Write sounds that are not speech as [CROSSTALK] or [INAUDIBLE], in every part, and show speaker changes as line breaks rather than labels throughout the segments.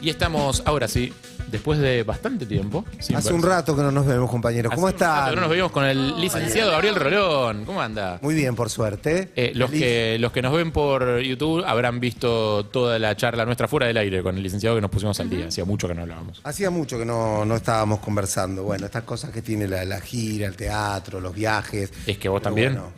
Y estamos, ahora sí, después de bastante tiempo. sin
Hace un
verse.
rato que no nos vemos, compañeros. ¿Cómo
Hace un rato
están?
que No nos veíamos con el licenciado Gabriel Rolón. ¿Cómo anda?
Muy bien, por suerte.
Eh, los,
Feliz.
que, los que nos ven por YouTube habrán visto toda la charla nuestra fuera del aire con el licenciado que nos pusimos al día. Hacía mucho que no hablábamos.
Hacía mucho que no, no estábamos conversando. Bueno, estas cosas que tiene la, la gira, el teatro, los viajes.
Es que vos
Pero
también.
bueno,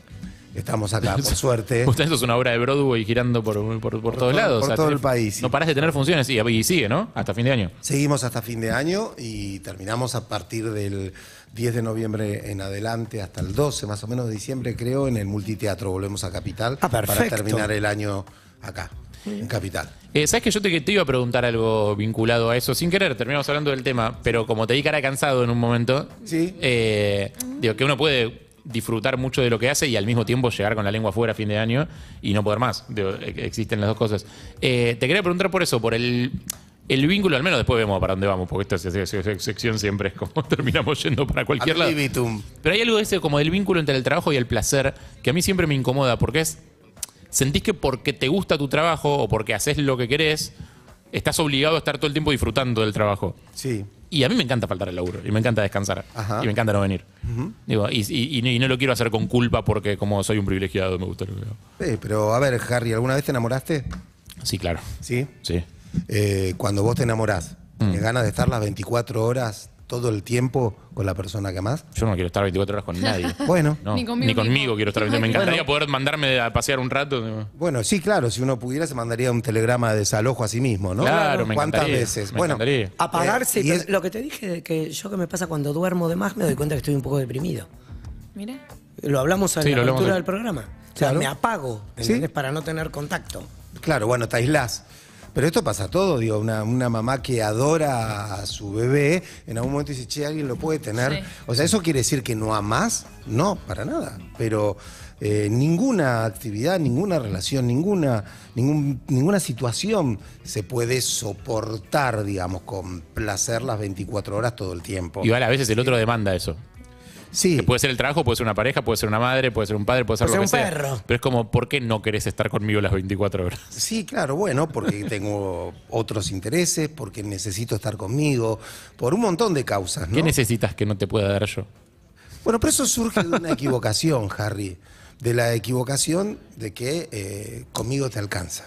estamos acá, por [LAUGHS] suerte.
Usted eso es una obra de Broadway girando por, por, por todos
todo-
lados.
por todo
tenés-
el país, sí.
No parás de tener funciones y, y sigue, ¿no? Hasta fin de año.
Seguimos hasta fin de año y terminamos a partir del 10 de noviembre en adelante hasta el 12 más o menos de diciembre, creo, en el multiteatro. Volvemos a Capital
Ah,
para terminar el año acá, en Capital.
Eh, ¿Sabes que yo te, te iba a preguntar algo vinculado a eso? Sin querer, terminamos hablando del tema, pero como te di cara cansado en un momento,
Sí.
eh, digo que uno puede disfrutar mucho de lo que hace y al mismo tiempo llegar con la lengua afuera a fin de año y no poder más. Digo, e- existen las dos cosas. Eh, te quería preguntar por eso, por el, el vínculo, al menos después vemos para dónde vamos, porque esta se- se- se- sección siempre es como [LAUGHS] terminamos yendo para cualquier lado. Pero hay algo de ese como del vínculo entre el trabajo y el placer que a mí siempre me incomoda porque es sentís que porque te gusta tu trabajo o porque haces lo que querés, estás obligado a estar todo el tiempo disfrutando del trabajo.
Sí.
Y a mí me encanta faltar el laburo, y me encanta descansar,
Ajá.
y me encanta no venir. Digo, y, y- y no- y no lo quiero hacer con culpa porque como soy un privilegiado me gusta lo que hago.
Eh, pero a ver, Harry, ¿alguna vez te enamoraste?
Sí, claro.
Sí.
Sí.
Eh, cuando vos te enamorás,
Mm.
¿tienes ganas de estar las 24 horas todo el tiempo con la persona que amás?
Yo no quiero estar 24 horas con nadie. [LAUGHS]
Bueno,
No,
Ni conmigo
quiero estar. Me encantaría poder mandarme a pasear un rato.
bueno, sí, claro, si uno pudiera se mandaría un telegrama de desalojo a sí mismo, ¿no?
Claro, me
¿Cuántas
encantaría,
veces?
me
bueno,
encantaría.
Apagarse.
Eh, y es-
Lo que te dije, que yo que me pasa cuando duermo de más, me doy cuenta que estoy un poco deprimido.
Mira.
Lo hablamos en
Sí,
la
lo hablamos
del programa. O sea,
Claro.
me apago,
Sí.
¿entendés? Para no tener contacto.
Claro, bueno, te aislás. Pero esto pasa todo, digo, una, una mamá que adora a su bebé, en algún momento dice, che, alguien lo puede tener.
Sí.
O sea, ¿eso quiere decir que no amás? No, para nada. Pero eh, ninguna actividad, ninguna relación, ninguna, ningún- ninguna situación se puede soportar, digamos, con placer las 24 horas todo el tiempo.
Igual a veces el otro demanda eso.
Sí,
Que puede ser el trabajo, puede ser una pareja, puede ser una madre, puede ser un padre, puede ser
Puede
lo que
un
sea.
perro.
Pero es como, ¿por qué no querés estar conmigo las 24 horas?
Sí, claro, bueno, porque [LAUGHS] tengo otros intereses, porque necesito estar conmigo, por un montón de causas, ¿no?
¿Qué necesitas que no te pueda dar yo?
Bueno, pero eso surge de una [LAUGHS] equivocación, Harry. De la equivocación de que eh, conmigo te alcanza.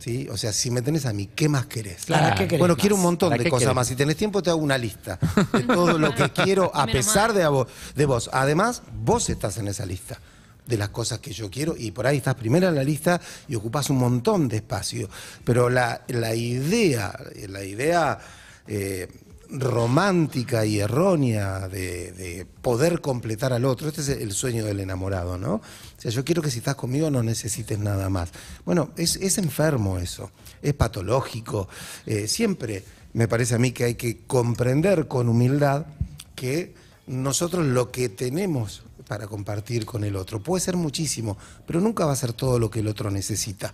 ¿Sí? O sea, si me tenés a mí, ¿qué más querés?
Claro.
¿Para qué querés
Bueno,
más?
quiero un montón
¿Para
de cosas
querés?
más. Si tenés tiempo, te hago una lista de [LAUGHS] todo lo que quiero, a pesar de, a vo- de vos. Además, vos estás en esa lista de las cosas que yo quiero y por ahí estás primera en la lista y ocupás un montón de espacio. Pero la, la idea, la idea eh, romántica y errónea de, de poder completar al otro, este es el sueño del enamorado, ¿no? Sea, yo quiero que si estás conmigo no necesites nada más. Bueno, es, es enfermo eso, es patológico. Eh, siempre me parece a mí que hay que comprender con humildad que nosotros lo que tenemos para compartir con el otro puede ser muchísimo, pero nunca va a ser todo lo que el otro necesita.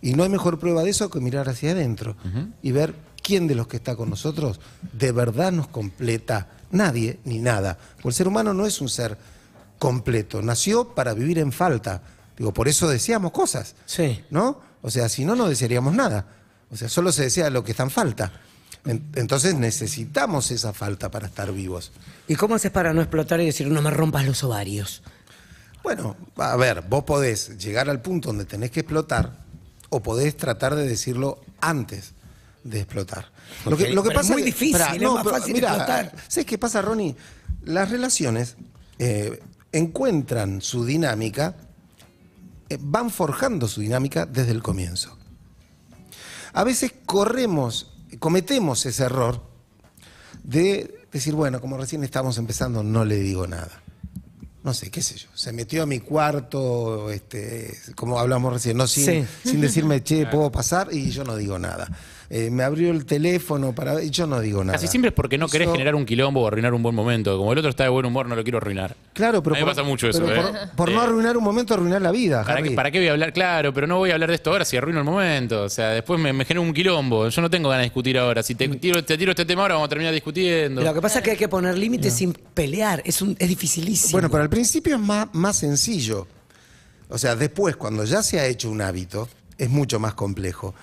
Y no hay mejor prueba de eso que mirar hacia adentro y ver quién de los que está con nosotros de verdad nos completa. Nadie ni nada. Porque el ser humano no es un ser completo. Nació para vivir en falta. Digo, por eso deseamos cosas.
Sí.
¿No? O sea, si no, no desearíamos nada. O sea, solo se desea lo que está en falta. En- Entonces necesitamos esa falta para estar vivos.
¿Y cómo haces para no explotar y decir, no me rompas los ovarios?
Bueno, a ver, vos podés llegar al punto donde tenés que explotar o podés tratar de decirlo antes de explotar. Lo que, lo que
pero es
pasa
muy difícil, es más fácil explotar.
¿Sabes qué pasa, Ronnie? Las relaciones eh, encuentran su dinámica, eh, van forjando su dinámica desde el comienzo. A veces corremos, cometemos ese error de decir, bueno, como recién estamos empezando, no le digo nada. No sé, qué sé yo. Se metió a mi cuarto, este, como hablamos recién, no sin,
Sí.
sin decirme, che, puedo pasar, y yo no digo nada. Eh, me abrió el teléfono para y yo no digo nada.
Casi siempre es porque no querés
Eso-
generar un quilombo o arruinar un buen momento. Como el otro está de buen humor, no lo quiero arruinar.
Claro, pero
A mí me pasa mucho eso,
pero
¿eh?
por, por no
Eh.
arruinar un momento, arruinar la vida.
¿Para
Harry.
qué, ¿Para qué voy a hablar? Claro, pero no voy a hablar de esto ahora si arruino el momento. O sea, después me, me genera un quilombo. Yo no tengo ganas de discutir ahora. Si te tiro, te tiro este tema ahora, vamos a terminar discutiendo.
Lo que pasa es que hay que poner límites sin pelear. Es, un, es dificilísimo.
Bueno, pero al principio es más, más sencillo. O sea, después, cuando ya se ha hecho un hábito, es mucho más complejo.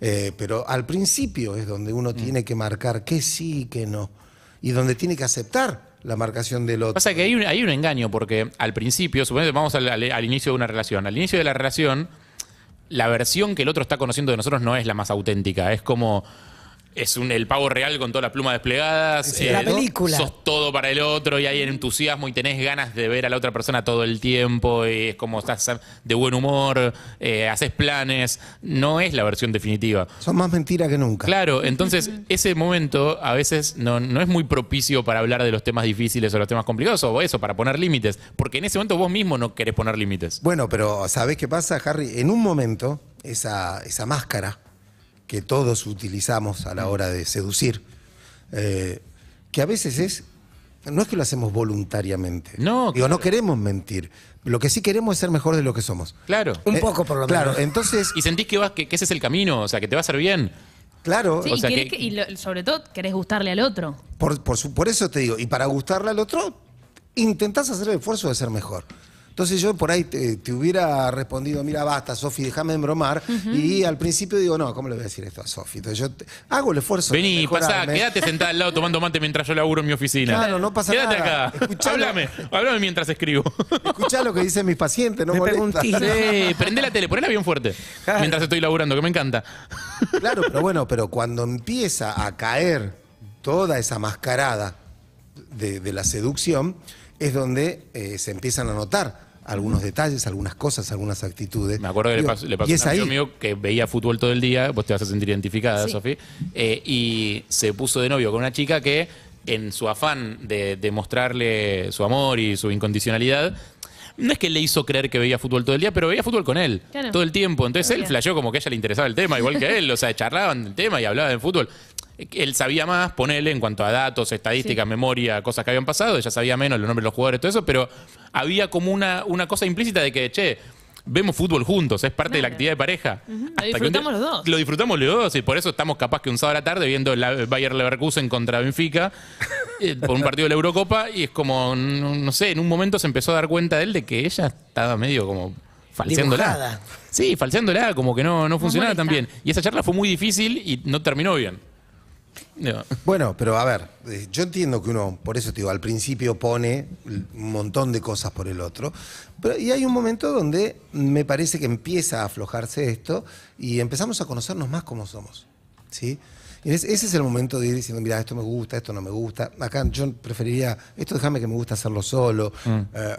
Eh, pero al principio es donde uno tiene que marcar qué sí y qué no. Y donde tiene que aceptar la marcación del otro.
Pasa que hay un, hay un engaño, porque al principio, suponete, vamos al, al- al inicio de una relación. Al inicio de la relación, la versión que el otro está conociendo de nosotros no es la más auténtica. Es como. Es un, el pavo real con todas las plumas desplegadas.
Sí, la película.
Sos todo para el otro y hay entusiasmo y tenés ganas de ver a la otra persona todo el tiempo. Y es como estás de buen humor, eh, haces planes. No es la versión definitiva.
Son más mentiras que nunca.
Claro, entonces [LAUGHS] ese momento a veces no, no es muy propicio para hablar de los temas difíciles o los temas complicados o eso, para poner límites, porque en ese momento vos mismo no querés poner límites.
Bueno, pero ¿sabés qué pasa, Harry? En un momento, esa, esa máscara que todos utilizamos a la hora de seducir, eh, que a veces es, no es que lo hacemos voluntariamente.
No,
Digo, no queremos mentir. Lo que sí queremos es ser mejor de lo que somos.
Claro.
Un
Eh,
poco, por lo menos.
Claro, entonces,
Y sentís que, vas, que, que ese es el camino, o sea, que te va a hacer bien.
claro,
Sí,
O
y,
sea que-
que- y lo- sobre todo querés gustarle al otro.
por, por, su- por eso te digo, y para gustarle al otro, intentás hacer el esfuerzo de ser mejor. Entonces yo por ahí te, te hubiera respondido, mira, basta, Sofi, déjame embromar. Y al principio digo, no, ¿cómo le voy a decir esto a Sofi? Entonces yo te- hago el esfuerzo de
Vení, pasá, quédate sentada al lado tomando mate mientras yo laburo en mi oficina.
Claro, no pasa
quédate
nada.
acá. [LAUGHS]
Escuchalo.
Háblame, háblame mientras escribo.
Escuchá lo que dicen mis pacientes, no
Me
molesta.
Sí, prende la tele, ponela bien fuerte.
Claro.
Mientras estoy laburando, que me encanta.
Claro, pero bueno, pero cuando empieza a caer toda esa mascarada de, de la seducción, es donde eh, se empiezan a notar algunos detalles, algunas cosas, algunas actitudes.
Me acuerdo que le
Digo,
pasó, le pasó
y
a
es
un amigo
ahí.
mío que veía fútbol todo el día, vos te vas a sentir identificada, Sofi, eh, y se puso de novio con una chica que en su afán de demostrarle su amor y su incondicionalidad, no es que le hizo creer que veía fútbol todo el día, pero veía fútbol con él
Claro.
todo el tiempo. Entonces él
Obvio.
flasheó como que a ella le interesaba el tema, igual que a él. O sea, charlaban del tema y hablaban de fútbol. Él sabía más, ponele, en cuanto a datos, estadísticas, memoria, cosas que habían pasado. Ella sabía menos, los nombres de los jugadores, todo eso, pero había como una, una cosa implícita de que, che, vemos fútbol juntos, es parte de la actividad de pareja.
Lo disfrutamos
día-
los dos.
Lo disfrutamos los dos y por eso estamos capaz que un sábado a la tarde viendo la Bayer Leverkusen contra Benfica [LAUGHS] eh, por un partido de la Eurocopa y es como, no, no sé, en un momento se empezó a dar cuenta de él de que ella estaba medio como falseándola.
Dibujada.
Sí, falseándola, como que no, no funcionaba tan bien. Y esa charla fue muy difícil y no terminó bien.
Bueno, pero a ver, eh, yo entiendo que uno, por eso te digo, al principio pone un montón de cosas por el otro, pero y hay un momento donde me parece que empieza a aflojarse esto y empezamos a conocernos más como somos, ¿sí? Y ese es el momento de ir diciendo, mira, esto me gusta, esto no me gusta. Acá yo preferiría, esto déjame que me gusta hacerlo solo eh,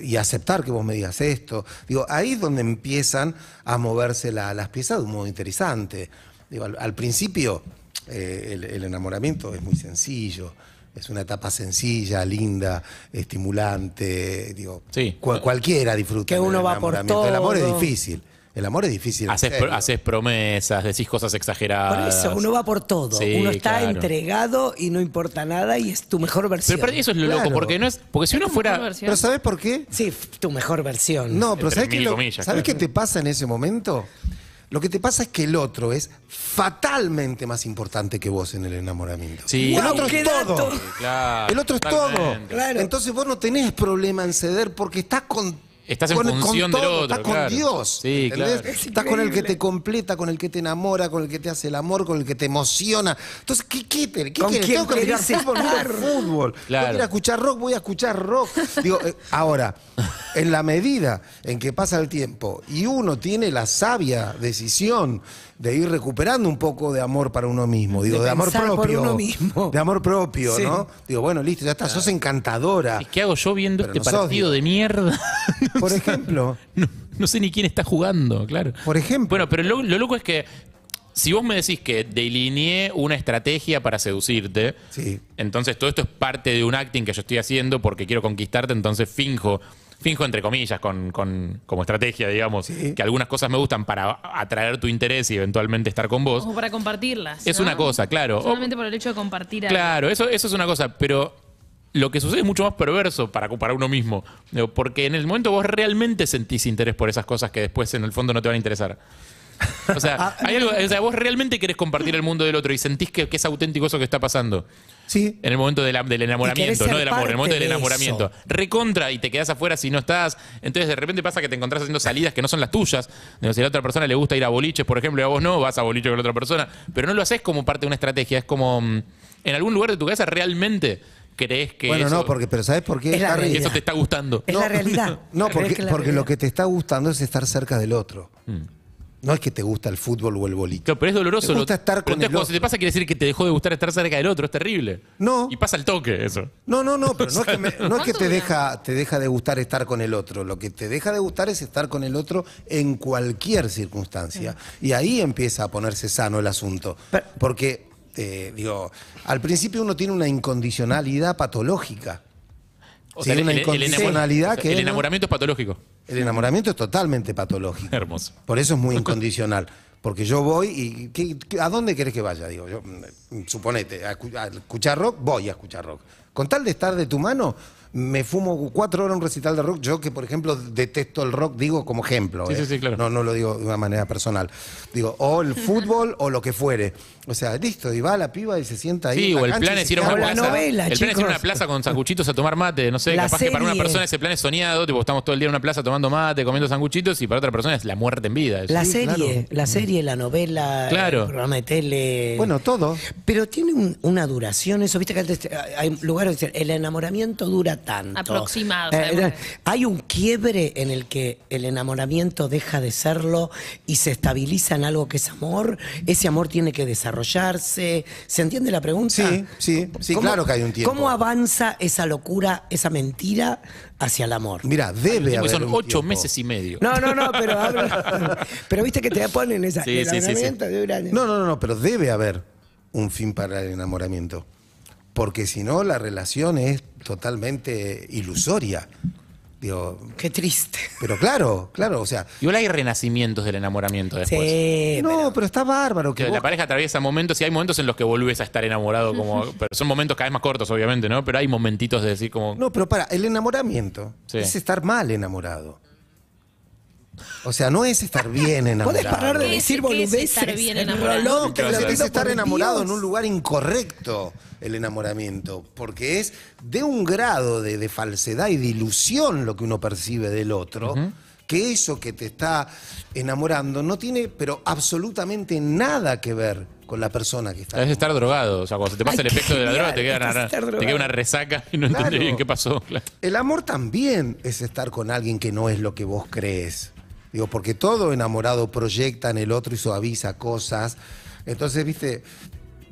y aceptar que vos me digas esto. Digo, ahí es donde empiezan a moverse la- las piezas de un modo interesante. Digo, al, al principio eh, el, el enamoramiento es muy sencillo. Es una etapa sencilla, linda, estimulante. Digo,
Sí.
cual- cualquiera disfruta.
Que uno va por
enamoramiento. El amor es
todo.
difícil. El amor es difícil.
haces,
serio.
pro- haces promesas, decís cosas
Por
exageradas.
eso, uno va por todo.
Sí,
uno está
claro.
entregado y no importa nada y es tu mejor versión.
Pero, pero eso es lo
Claro.
loco, porque no es. Porque si uno fuera.
Pero ¿sabes por qué?
Sí, tu mejor versión.
No, pero
Entre
¿sabes, qué, lo-
comillas,
¿sabes
claro.
qué te pasa en ese momento? Lo que te pasa es que el otro es fatalmente más importante que vos en el enamoramiento.
Sí.
el otro es todo.
Claro,
El otro es todo.
Claro.
Entonces vos no tenés problema en ceder porque estás con.
Estás en
con,
función
con
del
todo,
otro,
Estás con
claro.
Dios.
Sí,
¿entendés?
claro.
Es
Estás con el que te completa, con el que te enamora, con el que te hace el amor, con el que te emociona. Entonces, ¿qué, qué, te- qué
¿Con
quieres?
quién
Tengo que mirar fútbol, miro
estar?
fútbol.
Claro.
Ir a escuchar rock, voy a escuchar rock. Digo, eh, ahora, en la medida en que pasa el tiempo y uno tiene la sabia decisión de ir recuperando un poco de amor para uno mismo, digo,
De
de, amor
por
propio.
uno mismo.
De amor propio,
Sí.
¿no? Digo, bueno, listo, ya está, sos encantadora.
¿Qué hago yo viendo
Pero
este
no sos
partido de mierda? [LAUGHS]
Por ejemplo,
No, no sé ni quién está jugando, claro.
por ejemplo.
Bueno, pero lo, lo loco es que si vos me decís que delineé una estrategia para seducirte,
Sí.
entonces todo esto es parte de un acting que yo estoy haciendo porque quiero conquistarte, entonces finjo, finjo entre comillas, con, con- como estrategia, digamos,
Sí.
que algunas cosas me gustan para atraer tu interés y eventualmente estar con vos.
O para compartirlas.
Es
¿no?
una cosa, claro.
Solamente por el hecho de compartir algo.
Claro, eso, eso es una cosa, pero lo que sucede es mucho más perverso para, para uno mismo. Porque en el momento vos realmente sentís interés por esas cosas que después en el fondo no te van a interesar. O sea, [LAUGHS] hay algo, o sea, vos realmente querés compartir el mundo del otro y sentís que, que es auténtico eso que está pasando.
Sí.
En el momento de la- del enamoramiento, no del amor, en el momento del
de
enamoramiento.
eso.
Recontra y te quedás afuera si no estás. Entonces de repente pasa que te encontrás haciendo salidas que no son las tuyas. Si a la otra persona le gusta ir a boliches, por ejemplo, y a vos no, vas a boliches con la otra persona. Pero no lo haces como parte de una estrategia. Es como. mm, En algún lugar de tu cabeza realmente crees que.
Bueno,
eso,
no, porque, pero ¿sabes por qué?
Es la realidad.
eso te está gustando.
Es la realidad. [LAUGHS]
No,
¿Crees
porque, porque lo que te está gustando es estar cerca del otro. No es que te gusta el fútbol o el boliche.
Claro, pero es doloroso.
Te gusta
lo-
estar
pero
con el
cuando
otro.
se te pasa quiere decir que te dejó de gustar estar cerca del otro. Es terrible.
No.
Y pasa el toque eso.
No, no, no, pero no es que, me- no es que
¿Cuánto
te deja, te deja de gustar estar con el otro. Lo que te deja de gustar es estar con el otro en cualquier circunstancia. Y ahí empieza a ponerse sano el asunto. Porque, eh, digo, al principio uno tiene una incondicionalidad patológica.
O
Sí,
sea,
una
el, el- el
incondicionalidad que
el enamoramiento es patológico.
El enamoramiento es totalmente patológico. [LAUGHS]
Hermoso.
Por eso es muy incondicional. [LAUGHS] Porque yo voy y ¿qué- qué- ¿a dónde querés que vaya? Digo, yo, mm, suponete, a escuchar rock, voy a escuchar rock. Con tal de estar de tu mano, me fumo cuatro horas un recital de rock. Yo que, por ejemplo, detesto el rock, digo como ejemplo.
Sí,
¿eh?
sí, sí, claro.
No, no lo digo de una manera personal. Digo, o el fútbol o lo que fuere. O sea, listo, y va la piba y se sienta ahí.
Sí,
en la
o el plan es ir a una
queda-
O la
plaza.
novela,
el plan es ir a una plaza con sanguchitos a tomar mate. No sé,
La
capaz que para una persona ese plan es soñado, tipo, estamos todo el día en una plaza tomando mate, comiendo sanguchitos, y para otra persona es la muerte en vida. eso.
La
Sí,
serie,
claro.
la serie, la novela,
Claro.
el programa de tele.
Bueno, todo.
Pero tiene un- una duración, eso, viste que hay lugares que el enamoramiento dura tanto.
Aproximado,
Eh, eh, hay un quiebre en el que el enamoramiento deja de serlo y se estabiliza en algo que es amor. Ese amor tiene que desarrollarse. ¿Se entiende la pregunta?
Sí, sí, sí, claro que hay un tiempo.
¿Cómo avanza esa locura, esa mentira hacia el amor?
Mira, debe
Tiempo
haber.
son
un
ocho
tiempo.
meses y medio.
No, no, no, pero hablo- [LAUGHS] pero viste que te ponen esa
Sí, sí, sí,
No, no, no, no, pero debe haber un fin para el enamoramiento. Porque si no, la relación es totalmente ilusoria. Digo,
Qué triste.
pero claro, claro, o sea.
Igual hay renacimientos del enamoramiento después.
Sí,
No, pero está bárbaro. Que
Que
vos-
la pareja atraviesa momentos y hay momentos en los que volvés a estar enamorado, como, [LAUGHS] pero son momentos cada vez más cortos, obviamente, ¿no? Pero hay momentitos de decir como.
No, pero para, el enamoramiento
Sí.
es estar mal enamorado. O sea, no es estar bien enamorado.
¿Podés parar de
¿Qué es-
decir
qué es
boludeces?
estar bien enamorado?
Es estar enamorado
Dios.
en un lugar incorrecto, el enamoramiento, porque es de un grado de, de falsedad y de ilusión lo que uno percibe del otro, que eso que te está enamorando no tiene, pero absolutamente nada que ver con la persona que está.
Es estar drogado. O sea, cuando se te pasa
Ay,
el efecto de la droga, te queda, una, te queda una resaca y no
Claro.
entendés bien qué pasó. Claro.
El amor también es estar con alguien que no es lo que vos crees. Digo, porque todo enamorado proyecta en el otro y suaviza cosas. Entonces, viste,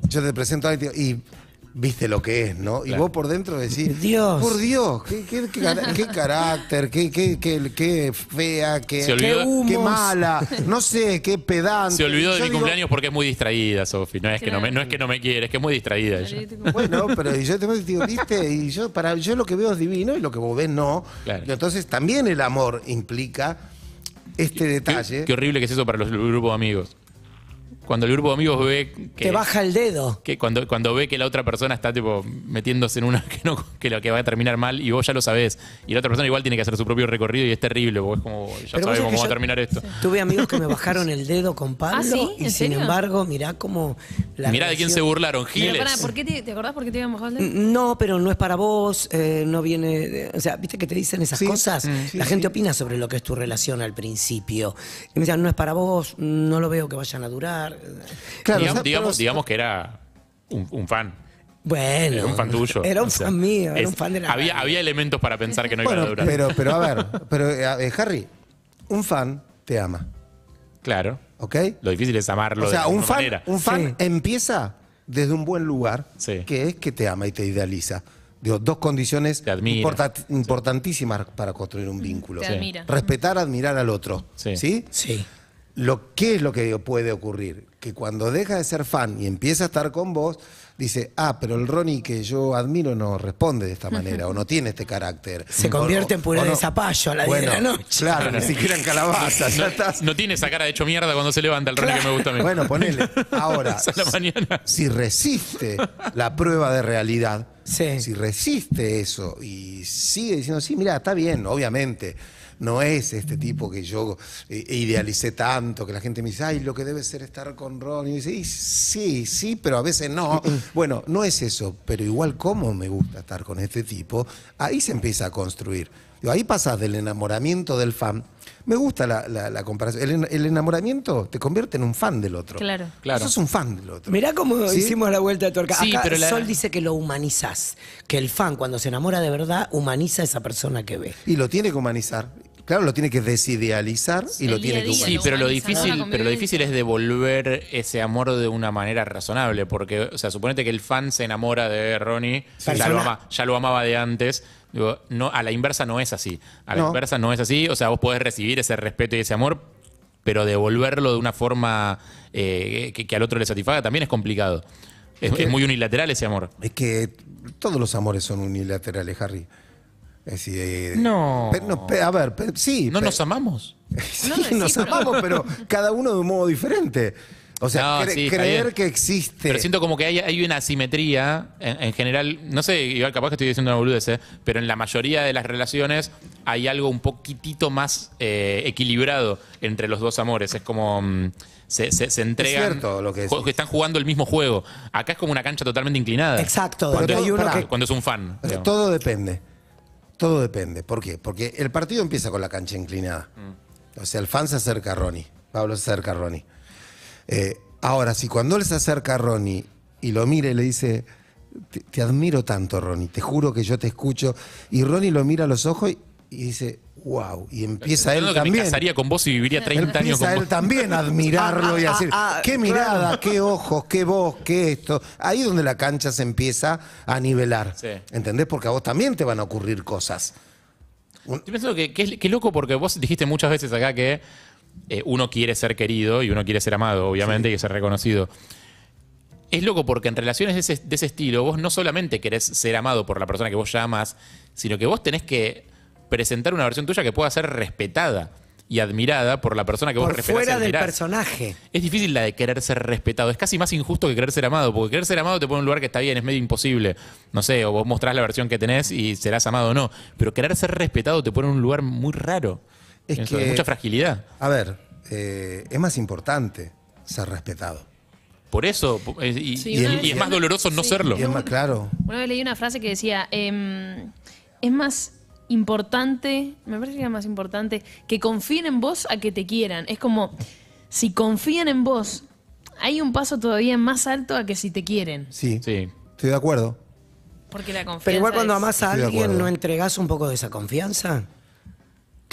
yo te presento a alguien y viste lo que es, ¿no? Y vos por dentro decís,
Dios.
por Dios, qué, qué- qué qué carácter, qué, qué- qué- qué fea, qué,
humos.
mala, no sé, qué pedante.
Se olvidó de
Yo
mi
digo,
cumpleaños porque es muy distraída, Sofi. No es que no me, no es que no me quiere, es que es muy distraída ella.
Bueno, pero yo te digo, viste, y yo para yo lo que veo es divino y lo que vos ves no.
Claro.
Y entonces también el amor implica este detalle.
Qué, qué horrible que es eso para los grupos de amigos. Cuando el grupo de amigos ve que,
Te baja el dedo.
que cuando, cuando ve que la otra persona está tipo metiéndose en una [LAUGHS] que no que lo que va a terminar mal y vos ya lo sabés y la otra persona igual tiene que hacer su propio recorrido y es terrible porque es como ya
Pero vos
sabemos cómo va a terminar esto. [LAUGHS]
Tuve amigos que me bajaron el dedo con [LAUGHS] Pablo
¿Ah, sí?
y
¿En
sin
serio?
embargo, mirá cómo la
Mirá de quién se burlaron,
Pero
Giles.
pará, ¿por qué te, ¿te acordás por qué te iban a bajar el dedo?
No, pero no es para vos, eh, no viene, de- o sea, viste que te dicen esas
Sí,
cosas,
mm, sí,
la gente
sí.
opina sobre lo que es tu relación al principio. Y me decían, no es para vos, no lo veo que vayan a durar.
Claro,
digamos, digamos,
Pero-
digamos que era un, un fan.
Bueno,
Era un fan tuyo.
Era un
O sea,
fan mío, era
es-
un fan de la
había, había elementos para pensar que no iba a
Bueno,
durar.
pero, pero a ver, [LAUGHS] pero eh, Harry, un fan te ama,
claro.
¿ok?
Lo difícil es amarlo
O sea,
de
un
alguna
fan,
manera.
un fan
Sí.
empieza desde un buen lugar,
Sí.
que es que te ama y te idealiza. Digo, dos condiciones
Te admira.
importa- importantísimas para construir un vínculo.
Te admira.
Respetar, admirar al otro.
Sí.
¿Sí?
Sí.
Lo, ¿Qué es lo que puede ocurrir? Que cuando deja de ser fan y empieza a estar con vos, dice, ah, pero el Ronnie que yo admiro no responde de esta [LAUGHS] manera o no tiene este carácter.
Se
O-
convierte en puré de zapallo a la diez de
bueno,
la noche.
Claro, ni siquiera en calabaza, ya estás.
No tiene esa cara de hecho mierda cuando se levanta el Ronnie que me gusta a mí.
Bueno, ponele. Ahora, [LAUGHS]
la mañana.
si resiste la prueba de realidad,
Sí.
si resiste eso y sigue diciendo, sí, mira, está bien, obviamente, no es este tipo que yo eh, idealicé tanto, que la gente me dice, ay, lo que debe ser estar con Ronnie. Y dice, "Y sí, sí, pero a veces no. bueno, no es eso, pero igual como me gusta estar con este tipo, ahí se empieza a construir. Digo, ahí pasas del enamoramiento del fan. Me gusta la, la- la comparación. El, en- el enamoramiento te convierte en un fan del otro.
Claro.
Claro.
Sos un fan del otro.
Mirá cómo
¿Sí?
hicimos la vuelta de tuerca.
Sí,
Acá
pero la-
Sol dice que lo humanizás, que el fan cuando se enamora de verdad humaniza a esa persona que ve.
Y lo tiene que humanizar. Claro, lo tiene que desidealizar y
El
lo tiene que
día,
Sí,
humanizar.
lo
pero lo difícil, pero lo difícil es devolver ese amor de una manera razonable, porque, o sea, suponete que el fan se enamora de Ronnie, ya lo, ama- ya lo amaba de antes. Digo, no, a la inversa no es así. A la
No.
inversa no es así. O sea, vos podés recibir ese respeto y ese amor, pero devolverlo de una forma eh, que, que al otro le satisfaga también es complicado. Es, es muy unilateral ese amor.
Es que todos los amores son unilaterales, Harry. Es decir,
No.
pe- no, pe- a ver, pe- sí.
¿No nos amamos? [LAUGHS]
Sí,
No, sí,
nos
pero-
amamos, pero cada uno de un modo diferente. O sea,
No,
cre-
sí, está
creer que existe.
Pero siento como que hay, hay una asimetría en, en general, no sé, igual capaz que estoy diciendo una boludez, ¿eh? pero en la mayoría de las relaciones hay algo un poquitito más eh, equilibrado entre los dos amores. Es como mm, se, se- se entregan,
cierto lo que decís.
están jugando el mismo juego. Acá es como una cancha totalmente inclinada.
Exacto,
Pero
donde
todo-
hay uno
pará.
que
Cuando es un fan.
Eh. Todo depende. Todo depende. ¿Por qué? Porque el partido empieza con la cancha inclinada.
Mm.
O sea, el fan se acerca a Ronnie. Pablo se acerca a Ronnie. Eh, ahora, si cuando él se acerca a Ronnie y lo mira y le dice, te, te admiro tanto, Ronnie, te juro que yo te escucho, y Ronnie lo mira a los ojos y, y dice, wow, y empieza él
que me
también.
casaría con vos y viviría 30 años
Empieza
con
él
vos.
también a admirarlo y a
Ah,
decir,
ah, ah,
qué mirada, qué ojos, qué voz, qué esto. Ahí es donde la cancha se empieza a nivelar.
Sí.
¿Entendés? Porque a vos también te van a ocurrir cosas.
Estoy pensando que, que, es- que loco porque vos dijiste muchas veces acá que eh, uno quiere ser querido y uno quiere ser amado, obviamente, y ser reconocido. Es loco porque en relaciones de ese, de ese estilo, vos no solamente querés ser amado por la persona que vos ya amás, sino que vos tenés que presentar una versión tuya que pueda ser respetada y admirada por la persona que vos respetás y
fuera del personaje.
Es difícil la de querer ser respetado. Es casi más injusto que querer ser amado, porque querer ser amado te pone en un lugar que está bien, es medio imposible. No sé, o vos mostrás la versión que tenés y serás amado o no. Pero querer ser respetado te pone en un lugar muy raro.
Es
Eso,
que-
de mucha fragilidad.
A ver, eh, es más importante ser respetado.
Por eso, eh, y,
Sí,
y-
una
y
vez-
es más doloroso no serlo.
Y es más claro.
Una vez leí una frase que decía, em, es más importante, me parece que era más importante, que confíen en vos a que te quieran. Es como, si confían en vos, hay un paso todavía más alto a que si te quieren.
Sí,
Sí.
estoy de acuerdo.
Porque la confianza
Pero igual cuando
es-
amas a alguien. ¿no entregás un poco de esa confianza?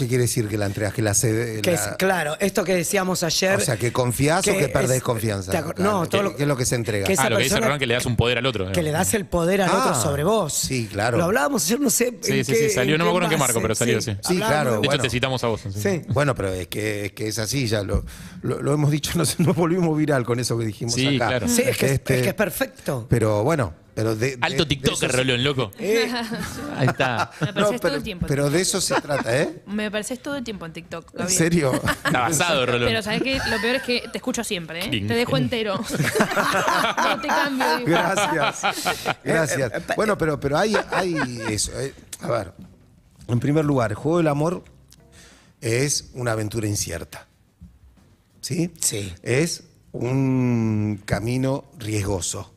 ¿Qué quiere decir que la entregas? Que la cede.
Que
la-
es, claro, esto que decíamos ayer.
O sea, que confías o que perdés confianza. Claro,
no,
¿qué-
todo lo,
qué es lo que se entrega?
que esa
Ah, lo que dice
persona-
Ron que le das un poder al otro.
que le das el poder al otro
Ah,
sobre vos.
sí, claro.
Lo hablábamos ayer, no sé.
Sí, sí,
qué-
sí, salió, no me acuerdo en qué marco, pero salió, sí.
Sí,
hablábamos
claro,
de-
hecho,
bueno.
te citamos a vos. sí.
Sí.
Bueno, pero es que, es que es así, ya lo, lo, lo hemos dicho, [LAUGHS] nos, nos volvimos viral con eso que dijimos
Sí,
acá.
claro.
Sí, es que, es-
Este,
es que es perfecto.
Pero bueno, pero de, de-
Alto TikToker, Rolón, loco.
Eh, [LAUGHS]
Ahí está.
Me
No,
pareces todo
pero,
el tiempo. en
pero de eso se trata, ¿eh? [LAUGHS]
Me pareces todo el tiempo en TikTok.
¿En
Gabriel.
serio?
Está basado, Rolón.
Pero sabes que lo peor es que te escucho siempre, ¿eh?
Cling.
Te dejo entero. [LAUGHS] no te cambio. digo.
Gracias. Gracias.
Eh,
Bueno, pero, pero hay, hay eso. eh. A ver, en primer lugar, el juego del amor es una aventura incierta. ¿Sí?
Sí.
Es un camino riesgoso.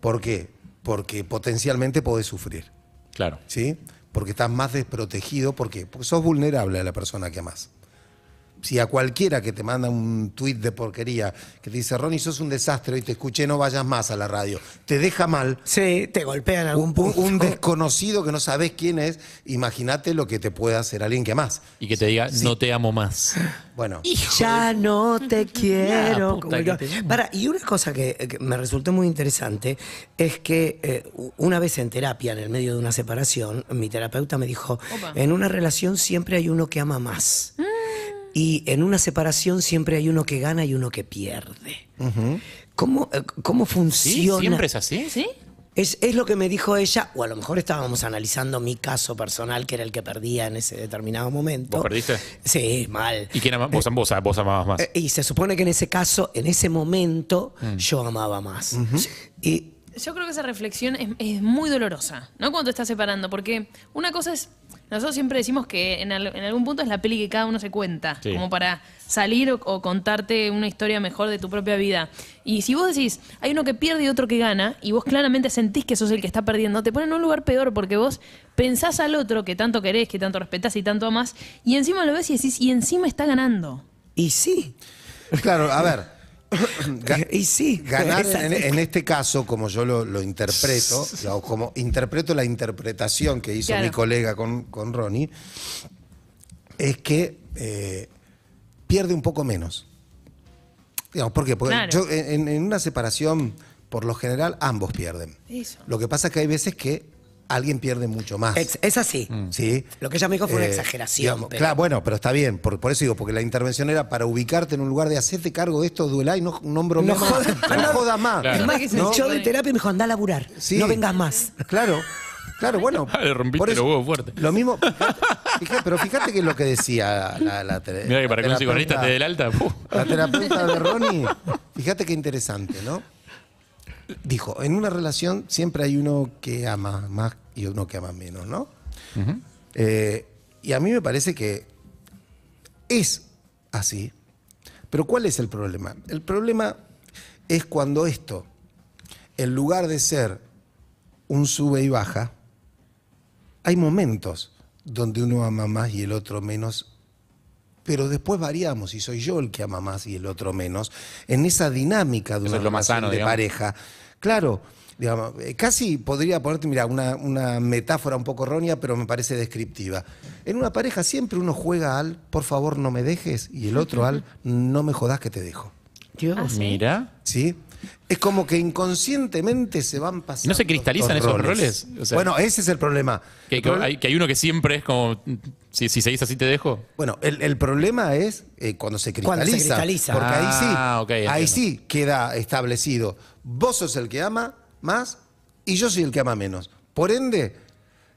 ¿Por qué? Porque potencialmente podés sufrir.
Claro.
¿sí? Porque estás más desprotegido. ¿Por qué? Porque sos vulnerable a la persona que amás. Si a cualquiera que te manda un tuit de porquería que te dice, Ronnie, sos un desastre, hoy te escuché, no vayas más a la radio, te deja mal,
sí, te golpean algún
un, un-
punto.
un desconocido que no sabes quién es, imagínate lo que te puede hacer alguien que amás.
Y que te diga, no te amo más.
Bueno,
Ya no te quiero.
puta te.
Para, y una cosa que, que me resultó muy interesante es que eh, una vez en terapia, en el medio de una separación, mi terapeuta me dijo,
Opa.
en una relación siempre hay uno que ama más. Y en una separación siempre hay uno que gana y uno que pierde. ¿Cómo, eh, ¿Cómo
¿Sí?
funciona?
¿Siempre es así?
¿Sí?
Es, es lo que me dijo ella, o a lo mejor estábamos analizando mi caso personal, que era el que perdía en ese determinado momento.
¿Vos perdiste?
Sí, mal.
¿Y quién ama? Vos, vos, vos amabas más.
Eh, y se supone que en ese caso, en ese momento, yo amaba más. Y
yo creo que esa reflexión es, es muy dolorosa, ¿no? Cuando te estás separando, porque una cosa es. Nosotros siempre decimos que en, al- en algún punto es la peli que cada uno se cuenta,
Sí.
como para salir o, o contarte una historia mejor de tu propia vida. Y si vos decís, hay uno que pierde y otro que gana, y vos claramente sentís que sos el que está perdiendo, te ponen en un lugar peor porque vos pensás al otro que tanto querés, que tanto respetás y tanto amás, y encima lo ves y decís, y encima está ganando.
Y sí.
Claro, a ver. [COUGHS]
Y sí.
Ganar en, en este caso, como yo lo, lo interpreto, [LAUGHS] o como interpreto la interpretación que hizo
Claro.
mi colega con, con Ronnie, es que eh, pierde un poco menos. Digamos, ¿Por qué? Porque
Claro.
yo, en, en una separación, por lo general, ambos pierden.
Eso.
Lo que pasa es que hay veces que alguien pierde mucho más.
Ex- es así.
¿sí?
Lo que ella me dijo fue una
Eh,
exageración.
digamos,
pero-
Claro, bueno, pero está bien. Por, por eso digo, porque la intervención era para ubicarte en un lugar de hacerte cargo de esto, duelá y no nombro
No
más.
jodas. [LAUGHS]
No jodas más.
Claro.
Es más,
que se sí,
echó de terapia y me dijo, anda a laburar.
Sí.
No vengas más.
Claro, claro, bueno.
Ah, [LAUGHS] le rompiste
por eso-
los huevos fuerte.
Lo mismo, fíjate- pero fíjate que es lo que decía la, la, te-
Mira que para
la
que un psicoanalista te dé el alta, ¡puf!
La terapeuta de Ronnie, fíjate qué interesante, ¿no? Dijo, en una relación siempre hay uno que ama más y uno que ama menos, ¿no? Eh, y a mí me parece que es así. Pero ¿cuál es el problema? El problema es cuando esto, en lugar de ser un sube y baja, hay momentos donde uno ama más y el otro menos pero después variamos y soy yo el que ama más y el otro menos, en esa dinámica de una
es lo más
relación
sano,
de
digamos.
pareja. Claro, digamos, eh, casi podría ponerte, mira, una, una metáfora un poco errónea, pero me parece descriptiva. En una pareja siempre uno juega al, por favor no me dejes, y el otro al, [LAUGHS] no me jodas que te dejo.
Dios.
Ah, sí.
Mira.
¿Sí? Es como que inconscientemente se van pasando.
¿No se cristalizan esos roles? O sea-
bueno, ese es el problema.
Que,
El
hay, que hay uno que siempre es como, si, si seguís así te dejo.
Bueno, el, el problema es eh, cuando se
Cuando
cristaliza.
se cristaliza.
Porque ahí sí,
Ah,
ahí sí queda establecido. Vos sos el que ama más y yo soy el que ama menos. Por ende,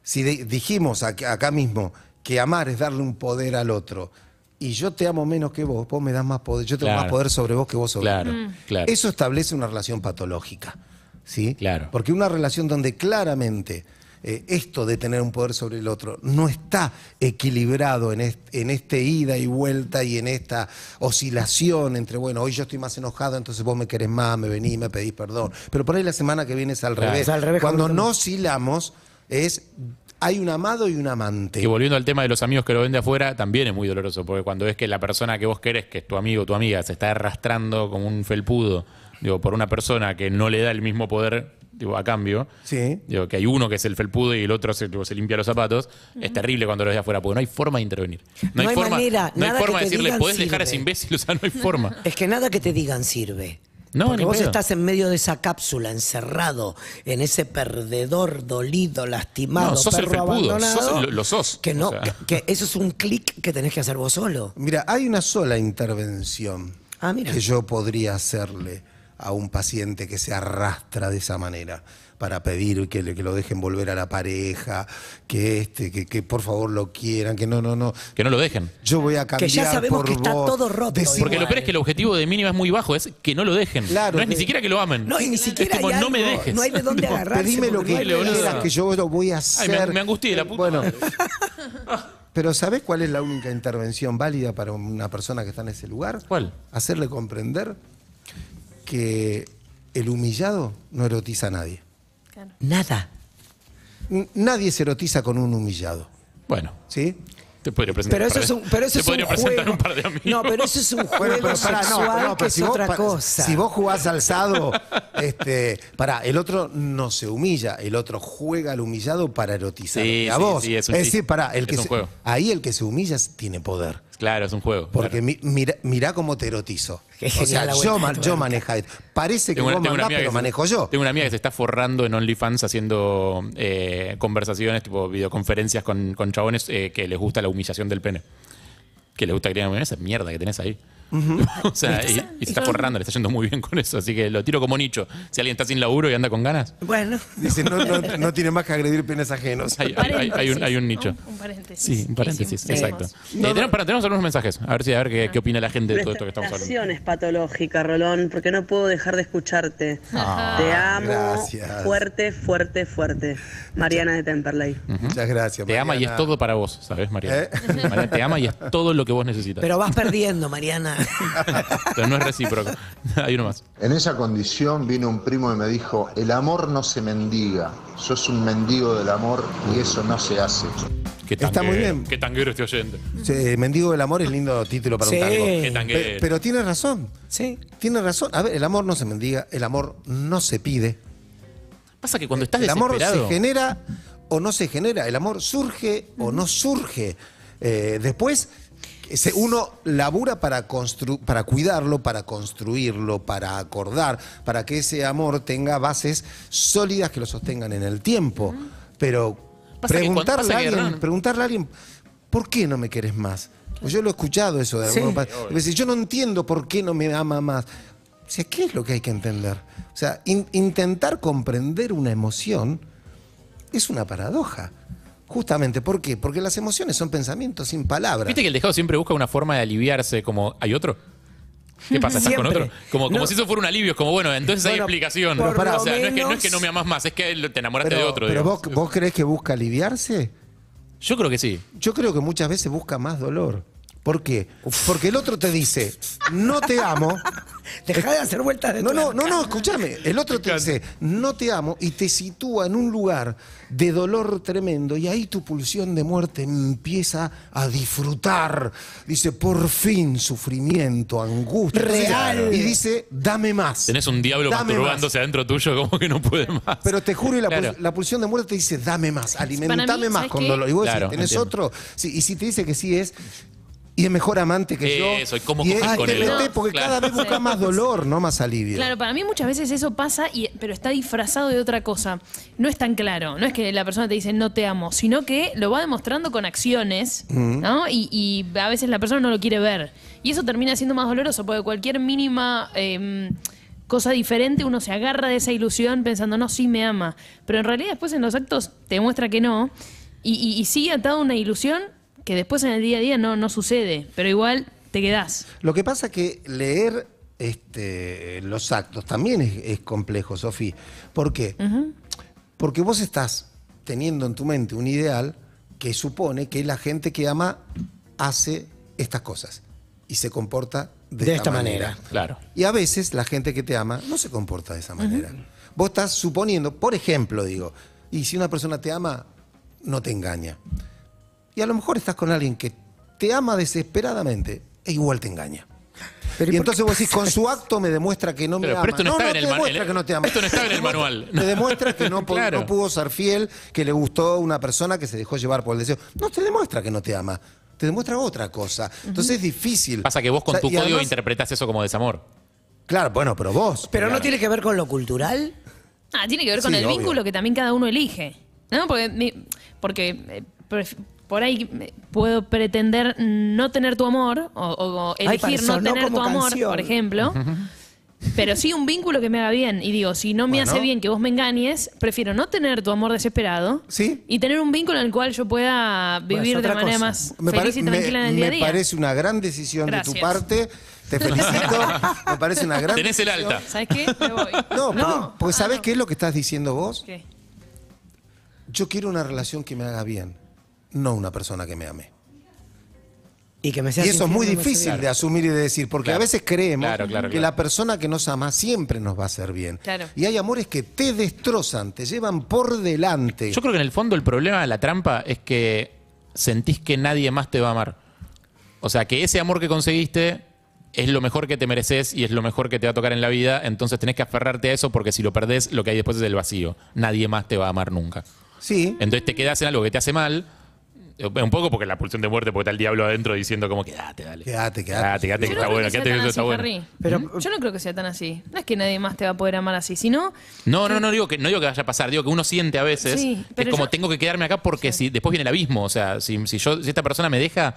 si de- dijimos ac- acá mismo que amar es darle un poder al otro y yo te amo menos que vos, vos me das más poder, yo tengo
Claro.
más poder sobre vos que vos sobre
Claro,
mí.
claro.
Eso establece una relación patológica. ¿sí?
Claro.
Porque una relación donde claramente eh, esto de tener un poder sobre el otro no está equilibrado en, est- en este ida y vuelta y en esta oscilación entre, bueno, hoy yo estoy más enojado, entonces vos me querés más, me venís, me pedís perdón. Pero por ahí la semana que viene es al
Claro.
revés.
Es al revés
Cuando no oscilamos es, hay un amado y un amante.
Y volviendo al tema de los amigos que lo ven de afuera, también es muy doloroso, porque cuando ves que la persona que vos querés, que es tu amigo o tu amiga, se está arrastrando como un felpudo, digo, por una persona que no le da el mismo poder, digo, a cambio,
Sí.
digo, que hay uno que es el felpudo y el otro se, digo, se limpia los zapatos, es terrible cuando lo ves de afuera, porque no hay forma de intervenir. No,
No hay
forma,
manera,
no hay
nada
forma
que
de decirle, podés dejar a ese
sirve".
imbécil, o sea, no hay forma.
Es que nada que te digan sirve.
No,
Porque vos
pedo.
estás en medio de esa cápsula, encerrado, en ese perdedor, dolido, lastimado,
No, sos el
perro
felpudo,
abandonado.
sos- lo- lo sos,
Que, no,
o sea.
que, que eso es un clic que tenés que hacer vos solo.
Mira, hay una sola intervención
Ah, mira.
que yo podría hacerle a un paciente que se arrastra de esa manera para pedir que, le- que lo dejen volver a la pareja, que este, que, que por favor lo quieran, que no, no, no.
Que no lo dejen.
Yo voy a cambiar
Que ya sabemos
por
que está
vos.
todo roto,
Decir-
Porque lo peor es que el objetivo de mínima es muy bajo, es que no lo dejen.
Claro,
no es ni siquiera que lo amen.
No, y ni siquiera
es como,
hay
no me dejes.
no hay de dónde
Tipo,
agarrarse.
Pedime lo que
no
quieras, que yo lo voy a
Ay,
hacer.
me, me angustié la puta.
Bueno,
madre. [LAUGHS]
pero ¿sabés cuál es la única intervención válida para una persona que está en ese lugar?
¿Cuál?
Hacerle comprender que el humillado no erotiza a nadie.
Claro.
Nada.
N- Nadie se erotiza con un humillado.
Bueno,
¿Sí?
te podría presentar.
Pero eso es un, pero eso
te
es un juego.
un par de amigos.
No, pero eso es un juego [LAUGHS]
Bueno, pero pará, no,
sexual
no, pero
es
si vos,
otra cosa.
si vos jugás alzado, este, pará, el otro no se humilla, el otro juega al humillado para erotizar
Sí,
a
sí,
vos.
sí, es un
decir,
chiste.
pará, el
Es
que
un
se-
juego.
ahí el que se humilla tiene poder.
Claro, es un juego.
Porque
claro.
mi- mira, mirá cómo te erotizo. [LAUGHS] O
genial
sea, yo,
vuelta
ma-
de
yo. Parece que
Tengo
vos
una
mandás, pero
que se-
manejo yo.
Tengo una amiga que se está forrando en OnlyFans haciendo eh, conversaciones, tipo videoconferencias con, con chabones eh, que les gusta la humillación del pene. Que les gusta que tengan esa mierda que tenés ahí. [LAUGHS] o sea, y, y se está forrando, le está yendo muy bien con eso. Así que lo tiro como nicho. Si alguien está sin laburo y anda con ganas,
Bueno,
Dice, no, no, no tiene más que agredir penes ajenos.
hay, hay- un, hay un nicho.
Un paréntesis.
Sí, un paréntesis,
Sí,
exacto.
sí.
Eh, tenemos, para, tenemos algunos mensajes. A ver si a ver qué, qué opina la gente de todo esto que estamos hablando.
es patológica, Rolón, porque no puedo dejar de escucharte. Te amo
gracias.
fuerte, fuerte, fuerte. Mariana de Temperley.
Muchas gracias.
Te ama y es
Mariana.
todo para vos, ¿sabes?
¿Eh?
Mariana te ama y es todo lo que vos necesitas.
pero vas perdiendo, Mariana.
Pero no es recíproco. [LAUGHS] Hay uno más.
En esa condición vino un primo y me dijo, el amor no se mendiga, sos un mendigo del amor y eso no se hace.
Qué
Está muy bien.
Qué tanguero este oyente.
Sí, Mendigo del amor es lindo título para
Sí.
un tango.
Qué
Pe-
tanguero.
Pero, tiene razón.
Sí.
Tiene razón. A ver, el amor no se mendiga, el amor no se pide.
Pasa que cuando estás
el amor
desesperado...
se genera o no se genera. El amor surge o no surge. Eh, después, uno labura para, constru- para cuidarlo, para construirlo, para acordar, para que ese amor tenga bases sólidas que lo sostengan en el tiempo. Pero
que
preguntarle, a alguien, preguntarle a alguien, ¿por qué no me querés más? Pues yo lo he escuchado eso de
Sí.
algunos dice, yo no entiendo por qué no me ama más. O sea, ¿qué es lo que hay que entender? O sea, in- intentar comprender una emoción es una paradoja. Justamente, ¿por qué? Porque las emociones son pensamientos sin palabras.
¿Viste que el dejado siempre busca una forma de aliviarse como hay otro? ¿Qué pasa? ¿Estás con otro? Como, como
No.
si eso fuera un alivio, es como bueno, entonces hay
Bueno,
explicación.
por
o sea,
lo
no, es que, no es que no me amas más, es que te enamoraste
pero
de otro.
pero
digamos.
vos, vos creés que busca aliviarse?
Yo creo que sí.
Yo creo que muchas veces busca más dolor. ¿Por qué? Porque el otro te dice, no te amo. [LAUGHS]
Deja de hacer vueltas de
No, no, no, no, escúchame. El otro te dice, no te amo y te sitúa en un lugar de dolor tremendo y ahí tu pulsión de muerte empieza a disfrutar. Dice, por fin, sufrimiento, angustia.
Real.
Y dice, dame más.
Tenés un diablo
Dame
masturbándose adentro tuyo como que no puede más.
Pero te juro, y la,
Claro.
pul- la pulsión de muerte te dice, dame más, alimentame
mí,
más
¿sabes
con
qué?
dolor. Y vos
Claro,
decís, ¿tenés
entiendo.
otro? Sí, y si te dice que sí es, y es mejor amante que yo.
Eso, ¿y cómo
es- y
con
te
él?
metés porque
claro.
cada vez busca más dolor, no más alivio.
Claro, para mí muchas veces eso pasa, y, pero está disfrazado de otra cosa. No es tan claro, no es que la persona te dice no te amo, sino que lo va demostrando con acciones, ¿no? Y, y a veces la persona no lo quiere ver. Y eso termina siendo más doloroso, porque cualquier mínima eh, cosa diferente uno se agarra de esa ilusión pensando, no, sí me ama. Pero en realidad después en los actos te demuestra que no, y, y, y sigue atado a una ilusión que después en el día a día no, no sucede, pero igual te quedás.
Lo que pasa que leer este, los actos también es, es complejo, Sofía. ¿Por qué? Porque vos estás teniendo en tu mente un ideal que supone que la gente que ama hace estas cosas y se comporta de,
De
esta,
esta
manera.
manera.
Claro.
Y a veces la gente que te ama no se comporta de esa manera. Vos estás suponiendo, por ejemplo, digo, y si una persona te ama, no te engaña. Y a lo mejor estás con alguien que te ama desesperadamente e igual te engaña.
Pero ¿y
entonces vos decís, con su acto me demuestra que no me
Pero-
ama.
pero esto no
te demuestra que no te ama.
esto no estaba en el
demuestra-
manual. [LAUGHS]
Te demuestra que no, [LAUGHS]
Claro.
no pudo ser fiel, que le gustó una persona que se dejó llevar por el deseo. No te demuestra que no te ama. Te demuestra otra cosa. Entonces es difícil.
Pasa que vos con
O sea,
tu código
además-
interpretás eso como desamor.
Claro, bueno, pero vos.
Pero no tiene que ver con lo cultural.
Ah, tiene que ver con
Sí,
el
obvio.
vínculo que también cada uno elige. ¿No? Porque, mi- porque eh, por ahí puedo pretender no tener tu amor o, o
Ay,
elegir no tener tu amor,
canción.
por ejemplo. [LAUGHS] Pero sí un vínculo que me haga bien. Y digo, si no me
Bueno.
hace bien que vos me engañes, prefiero no tener tu amor desesperado
Sí.
y tener un vínculo en el cual yo pueda vivir de manera
cosa.
más
Me,
feliz y tranquila
me-
en el día a
me
día.
parece una gran decisión de tu parte. Te felicito. [LAUGHS] me parece una gran
Tenés el
decisión.
alta.
¿Sabes qué? Me voy.
No, porque,
No.
porque ¿sabés qué es lo que estás diciendo vos?
¿Qué?
Yo quiero una relación que me haga bien, no una persona que me ame.
Y que me
Y eso es muy difícil de asumir y de decir, porque
Claro.
a veces creemos
Claro, claro,
que
claro.
la persona que nos ama siempre nos va a hacer bien.
Claro.
Y hay amores que te destrozan, te llevan por delante.
Yo creo que en el fondo el problema de la trampa es que sentís que nadie más te va a amar. O sea, que ese amor que conseguiste es lo mejor que te mereces y es lo mejor que te va a tocar en la vida, entonces tenés que aferrarte a eso porque si lo perdés, lo que hay después es el vacío. Nadie más te va a amar nunca.
Sí,
Entonces te quedás en algo que te hace mal, un poco porque la pulsión de muerte, porque está el diablo adentro diciendo como, quédate, dale.
Quédate, quédate.
Quédate, quédate, que está
no
bueno, quédate, que eso está
así,
bueno.
Harry. Yo no creo que sea tan así. No es que nadie más te va a poder amar así, sino
No, no, no digo que no digo que vaya a pasar, digo que uno siente a veces
Sí,
que es
pero
como
yo-
tengo que quedarme acá porque si después viene el abismo, o sea, si, si yo si esta persona me deja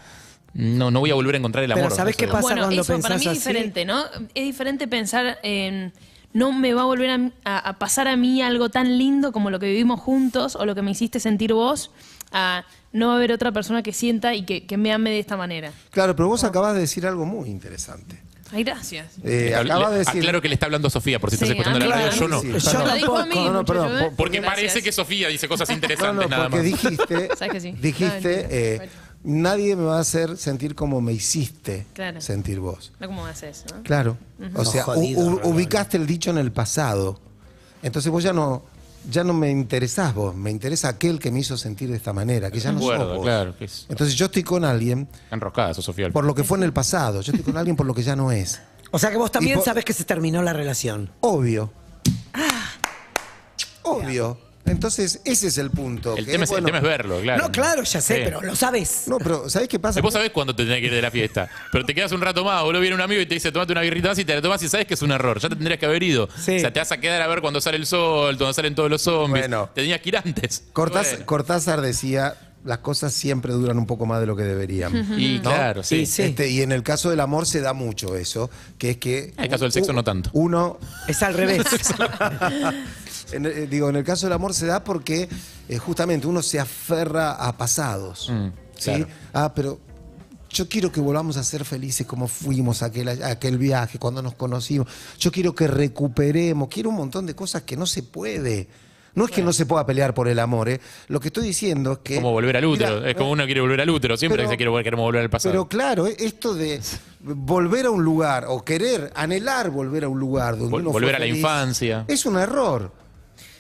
no, no voy a volver a encontrar el amor.
Pero ¿sabes qué pasa
bueno,
cuando
eso para
pensás
mí es
así?
diferente, ¿no? Es diferente pensar en no me va a volver a, a- a pasar a mí algo tan lindo como lo que vivimos juntos o lo que me hiciste sentir vos, a no va a haber otra persona que sienta y que, que me ame de esta manera.
Claro, pero vos acabas de decir algo muy interesante.
Ay, gracias.
Eh, de decir.
Aclaro que le está hablando a Sofía, por si estás
Sí,
escuchando
a
la radio, yo no.
Sí,
Yo.
Lo dijo a mí,
No, no, perdón,
¿eh?
por-
Porque
Gracias.
parece que Sofía dice cosas
No,
interesantes
no,
nada
porque
más.
dijiste, [LAUGHS]
¿Sabes que sí?
dijiste,
No,
eh, nadie me va a hacer sentir como me hiciste
Claro.
sentir vos.
No como me haces, ¿no?
Claro. O sea,
No, jodido,
u- u-
Rolón.
ubicaste el dicho en el pasado. Entonces vos ya no, ya no me interesás vos, me interesa aquel que me hizo sentir de esta manera, que ya no sos
Acuerdo,
vos.
claro, que es
Entonces yo estoy con alguien
enroscada, eso, Sofía.
por lo que fue en el pasado, yo estoy con alguien por lo que ya no es.
O sea que vos también sabes que se terminó la relación.
Obvio. Obvio. Entonces, ese es el punto.
El
que
tema, es, el
bueno,
tema es verlo, claro.
No, claro, ya sé,
Sí.
pero lo sabes.
No, pero ¿sabés qué pasa?
Vos sabés cuándo te tenés que ir de la fiesta, pero te quedas un rato más, boludo, viene un amigo y te dice, tomate una birrita más y te la tomás y sabes que es un error, ya te tendrías que haber ido.
Sí.
O sea, te vas a quedar a ver cuando sale el sol, cuando salen todos los zombies.
Bueno.
Te tenías que ir antes. Bueno.
Cortázar decía, las cosas siempre duran un poco más de lo que deberían. [LAUGHS]
Y
¿no?
claro, sí.
Y sí.
Este, y en el caso del amor se da mucho eso, que es que...
En el caso del sexo no tanto.
Uno,
Es al revés. [LAUGHS] [LAUGHS]
en eh, digo, en el caso del amor se da porque eh, justamente uno se aferra a pasados.
Mm,
¿sí?
claro.
Ah, pero yo quiero que volvamos a ser felices como fuimos aquel, aquel viaje, cuando nos conocimos. Yo quiero que recuperemos, quiero un montón de cosas que no se puede. No es que no se pueda pelear por el amor, ¿eh? Lo que estoy diciendo es que...
Como volver al útero.
Mira,
es como uno quiere volver al útero. Siempre
pero-
se quiere volver, queremos volver al pasado.
Pero claro, eh, esto de volver a un lugar o querer, anhelar volver a un lugar donde
Vol-
uno fue
volver a la
feliz,
infancia.
Es un error.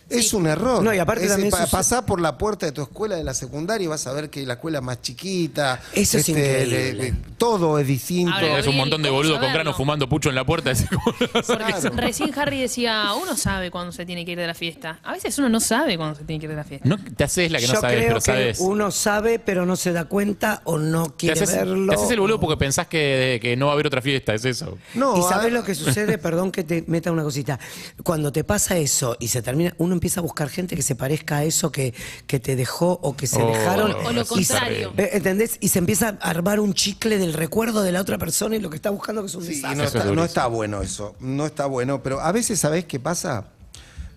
Es un error.
No, y aparte
Es-
también
pa- pasá por la puerta de tu escuela de la secundaria y vas a ver que la escuela es más chiquita. este,
Eso es increíble.
de- de- todo es distinto.
Ahora,
es un montón de
¿cómo
boludos con grano fumando pucho en la puerta. [LAUGHS]
Claro.
recién Harry decía, uno sabe cuándo se tiene que ir de la fiesta. A veces uno no sabe cuándo se tiene que ir de la fiesta.
No te haces la que no
Yo
sabes,
creo
pero
que
sabes.
uno sabe, pero no se da cuenta o no
Te
quiere
haces,
verlo.
te haces el boludo porque pensás que, que no va a haber otra fiesta, es eso.
No,
y sabes lo que sucede, [LAUGHS] perdón que te meta una cosita. Cuando te pasa eso y se termina, uno empieza a buscar gente que se parezca a eso que, que te dejó o que se
Oh,
dejaron.
O lo
y-
contrario.
¿Entendés? Y se empieza a armar un chicle del recuerdo de la otra persona y lo que está buscando que es un
Sí,
desastre.
no, está bueno eso. No está bueno. Pero a veces, ¿sabés qué pasa?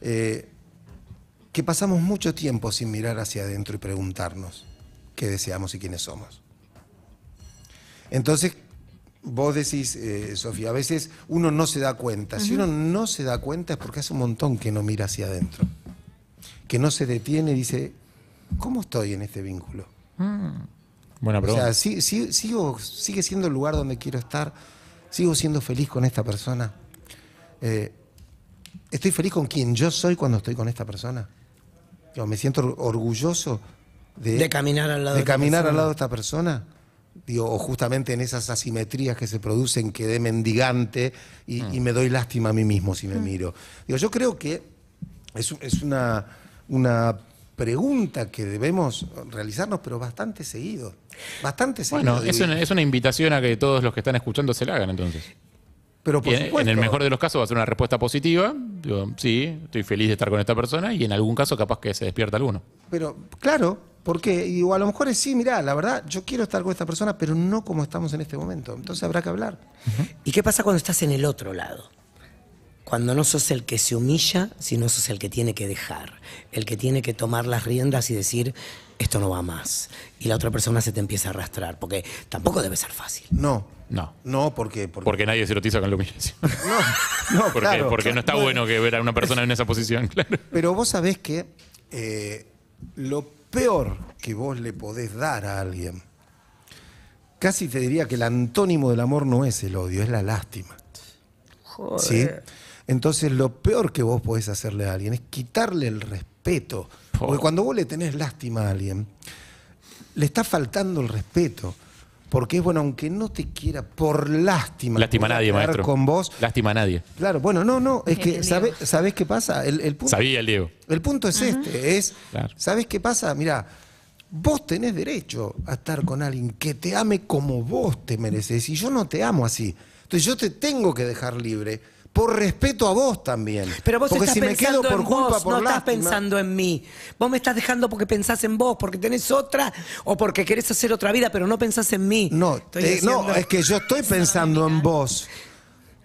Eh, que pasamos mucho tiempo sin mirar hacia adentro y preguntarnos qué deseamos y quiénes somos. Entonces, vos decís, eh, Sofía, a veces uno no se da cuenta. Si uno no se da cuenta es porque hace un montón que no mira hacia adentro. Que no se detiene y dice, ¿cómo estoy en este vínculo?
Buena
O
pregunta.
sea, sí- sí- sigo, sigue siendo el lugar donde quiero estar, sigo siendo feliz con esta persona. Eh, estoy feliz con quien yo soy cuando estoy con esta persona. Digo, me siento or- orgulloso de,
De caminar al lado
de
de esta
caminar al lado de esta persona. Digo, o justamente en esas asimetrías que se producen, quedé mendigante y, y me doy lástima a mí mismo si me miro. Digo, yo creo que es, es una, una pregunta que debemos realizarnos, pero bastante seguido. Bastante seguido.
Bueno, es una, es una invitación a que todos los que están escuchando se la hagan entonces.
pero por
en, en el mejor de los casos va a ser una respuesta positiva. Digo, sí, estoy feliz de estar con esta persona. Y en algún caso capaz que se despierta alguno.
Pero, claro, porque y, o a lo mejor es sí, mirá, la verdad, yo quiero estar con esta persona, pero no como estamos en este momento. Entonces habrá que hablar.
¿Y qué pasa cuando estás en el otro lado? Cuando no sos el que se humilla, sino sos el que tiene que dejar, el que tiene que tomar las riendas y decir, esto no va más. Y la otra persona se te empieza a arrastrar, porque tampoco debe ser fácil.
No.
No.
No, porque. porque,
Porque nadie se erotiza con la humillación. [LAUGHS]
no, no,
Porque,
claro.
porque no está bueno que ver a una persona en esa posición, [LAUGHS] claro.
Pero vos sabés que eh, lo peor que vos le podés dar a alguien, casi te diría que el antónimo del amor no es el odio, es la lástima. ¿Sí? Entonces lo peor que vos podés hacerle a alguien es quitarle el respeto. Porque cuando vos le tenés lástima a alguien, le está faltando el respeto. Porque es bueno, aunque no te quiera, por lástima.
Lástima a nadie, maestro.
con vos.
Lástima a nadie.
Claro, bueno, no, no, es que,
Entendido.
¿sabés, ¿sabés qué pasa? El, el punto,
Sabía el Diego.
el punto es este, es,
Claro.
¿sabés qué pasa? Mira, vos tenés derecho a estar con alguien que te ame como vos te mereces y yo no te amo así. Entonces yo te tengo que dejar libre por respeto a vos también.
Pero vos
porque
estás
si me quedo por
en
culpa,
vos,
por
no estás
lástima-
pensando en mí. Vos me estás dejando porque pensás en vos, porque tenés otra o porque querés hacer otra vida, pero no pensás en mí.
No,
Estoy
eh, no, es que yo estoy pensando en vos.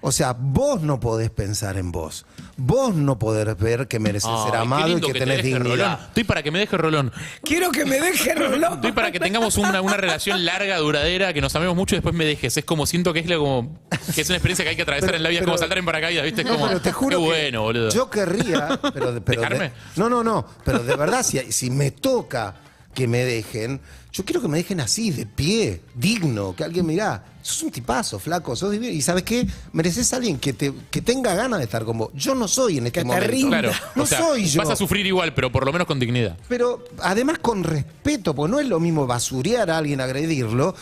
O sea, vos no podés pensar en vos. Vos no podés ver que mereces
Ay,
ser
qué
amado y
lindo
que
te
tenés
deje
dignidad.
Rolón. Estoy para que me deje Rolón.
Quiero que me deje [LAUGHS] Rolón.
Estoy para que tengamos una, una relación larga, duradera, que nos amemos mucho y después me dejes. Es como siento que es, como, que es una experiencia que hay que atravesar
Pero-
en la vida. es
pero-
como saltar en paracaídas, ¿viste? Es
No,
como,
pero te juro
qué
que
bueno, boludo.
Yo querría, pero, pero de-
¿Dejarme?
no, no, no, pero de verdad, si, si me toca que me dejen, yo quiero que me dejen así, de pie, digno, que alguien mirá, sos un tipazo, flaco, sos divino, y ¿sabes qué? Mereces a alguien que, te, que tenga ganas de estar con vos. Yo no soy en este
Que te
momento.
rinda.
Claro.
No
o sea,
soy yo.
Vas a sufrir igual, pero por lo menos con dignidad.
Pero además con respeto, porque no es lo mismo basurear a alguien, agredirlo,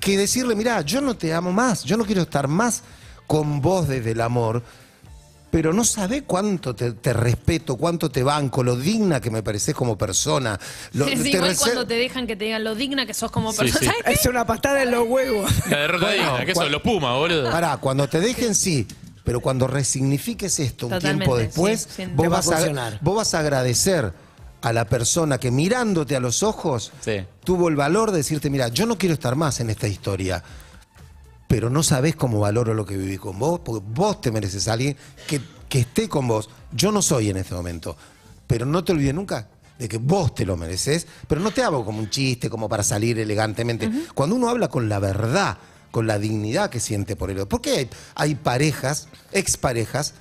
que decirle, mira, yo no te amo más, yo no quiero estar más con vos desde el amor, pero no sabés cuánto te, te respeto, cuánto te banco, lo digna que me pareces como persona. Lo, [LAUGHS]
Es
te
igual
reser-
cuando te dejan que te digan lo digna que sos como
Sí,
persona.
sí.
¿Sabes qué?
Es una patada en los huevos. [LAUGHS]
La derrota
Bueno,
digna, que eso, los Pumas, boludo.
Pará, cuando te dejen sí, pero cuando resignifiques esto un tiempo después,
sí,
vos,
Te va a
vas a,
funcionar.
vos vas a agradecer a la persona que mirándote a los ojos
Sí.
tuvo el valor de decirte, mira, yo no quiero estar más en esta historia, pero no sabés cómo valoro lo que viví con vos, porque vos te mereces a alguien que, que esté con vos. Yo no soy en este momento, pero no te olvides nunca de que vos te lo mereces, pero no te hago como un chiste, como para salir elegantemente. Cuando uno habla con la verdad, con la dignidad que siente por él. Porque hay, hay parejas, exparejas,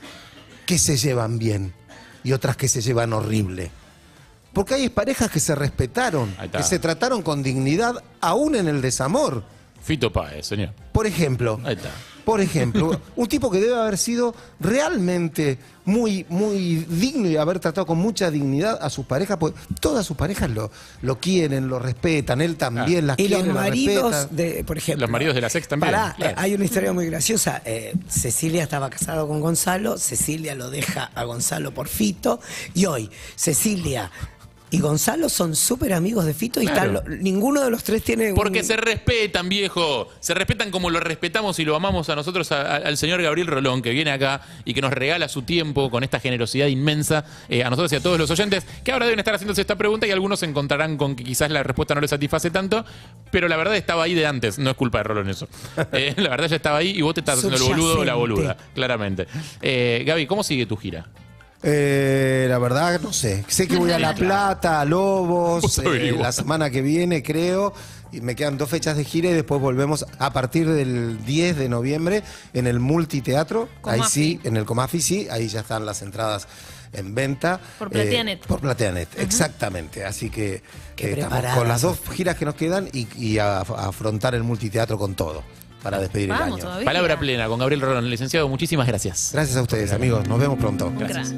que se llevan bien y otras que se llevan horrible. Porque hay parejas que se respetaron, que se trataron con dignidad aún en el desamor.
Fito Páez, señor.
Por ejemplo,
Ahí está.
por ejemplo, [LAUGHS] un tipo que debe haber sido realmente muy, muy digno y haber tratado con mucha dignidad a sus parejas, porque todas sus parejas lo, lo quieren, lo respetan, él también las
Y
quiere,
los maridos, de, por ejemplo.
Los maridos de la sex también,
Pará,
claro.
eh, hay una historia muy graciosa. Eh, Cecilia estaba casada con Gonzalo, Cecilia lo deja a Gonzalo por Fito, y hoy Cecilia y Gonzalo son súper amigos de Fito y
Claro.
están ninguno de los tres tiene. un-
Porque se respetan, viejo. Se respetan como lo respetamos y lo amamos a nosotros, a- a- al señor Gabriel Rolón, que viene acá y que nos regala su tiempo con esta generosidad inmensa eh, a nosotros y a todos los oyentes, que ahora deben estar haciéndose esta pregunta y algunos se encontrarán con que quizás la respuesta no les satisface tanto, pero la verdad estaba ahí de antes. No es culpa de Rolón eso. [LAUGHS] Eh, la verdad ya estaba ahí y vos te estás haciendo el boludo o la boluda, claramente. Eh, Gaby, ¿cómo sigue tu gira?
Eh, la verdad, no sé. Sé que voy a La Plata, a Lobos, eh, la semana que viene, creo. Y me quedan dos fechas de gira y después volvemos a partir del 10 de noviembre en el Multiteatro. Ahí
Comafi.
sí, en el Comafi sí, ahí ya están las entradas en venta.
Por Plateanet.
Eh, por Plateanet, exactamente. Así que eh, estamos con las dos giras que nos quedan y, y a, a afrontar el Multiteatro con todo para despedir el año.
todavía.
Palabra plena con Gabriel Rolón. Licenciado, muchísimas gracias.
Gracias a ustedes, amigos. Nos vemos pronto.
Gracias.